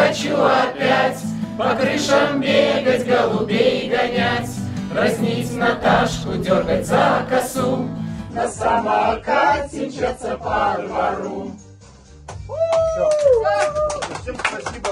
хочу опять По крышам бегать, голубей гонять Разнить Наташку, дергать за косу На самокате мчаться по двору Все. Всем спасибо.